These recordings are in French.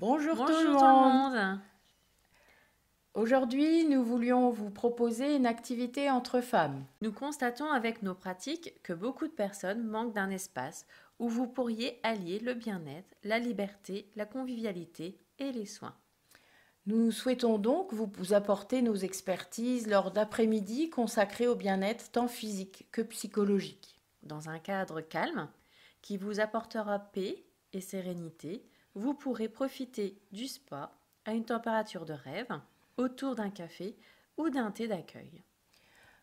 Bonjour, Bonjour tout le monde. Aujourd'hui, nous voulions vous proposer une activité entre femmes. Nous constatons avec nos pratiques que beaucoup de personnes manquent d'un espace où vous pourriez allier le bien-être, la liberté, la convivialité et les soins. Nous souhaitons donc vous apporter nos expertises lors d'après-midi consacrés au bien-être tant physique que psychologique. Dans un cadre calme qui vous apportera paix et sérénité, vous pourrez profiter du spa à une température de rêve autour d'un café ou d'un thé d'accueil.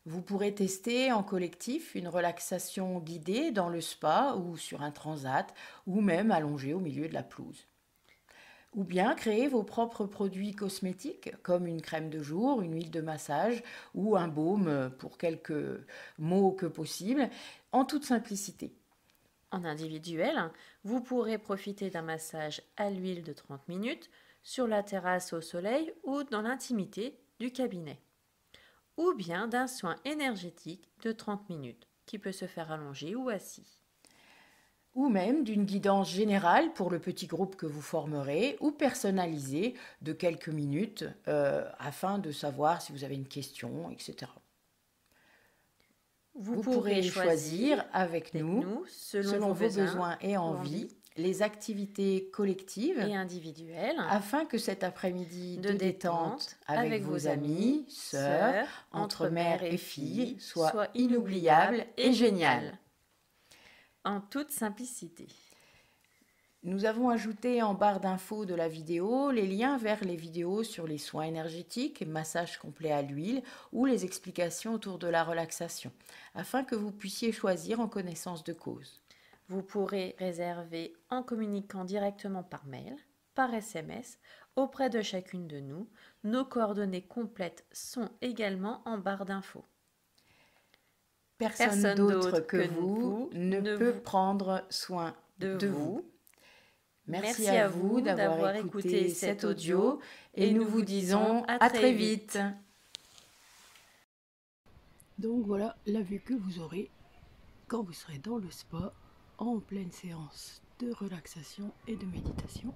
Vous pourrez tester en collectif une relaxation guidée dans le spa ou sur un transat ou même allongé au milieu de la pelouse. Ou bien créer vos propres produits cosmétiques comme une crème de jour, une huile de massage ou un baume pour quelques mots que possible en toute simplicité. En individuel, vous pourrez profiter d'un massage à l'huile de 30 minutes sur la terrasse au soleil ou dans l'intimité du cabinet. Ou bien d'un soin énergétique de 30 minutes qui peut se faire allonger ou assis ou même d'une guidance générale pour le petit groupe que vous formerez, ou personnalisée de quelques minutes euh, afin de savoir si vous avez une question, etc. Vous, pourrez choisir avec nous, selon, vos besoins, et envies, les activités collectives et individuelles. afin que cet après-midi de, détente, avec, vos amis, sœurs, entre mères et filles soit, soit inoubliable et génial. En toute simplicité. Nous avons ajouté en barre d'infos de la vidéo les liens vers les vidéos sur les soins énergétiques, massage complet à l'huile ou les explications autour de la relaxation, afin que vous puissiez choisir en connaissance de cause. Vous pourrez réserver en communiquant directement par mail, par SMS, auprès de chacune de nous. Nos coordonnées complètes sont également en barre d'infos. Personne, d'autre que, vous ne, peut prendre soin de, vous. Merci, à vous d'avoir écouté cet audio et nous vous disons à très vite. Donc voilà la vue que vous aurez quand vous serez dans le spa en pleine séance de relaxation et de méditation.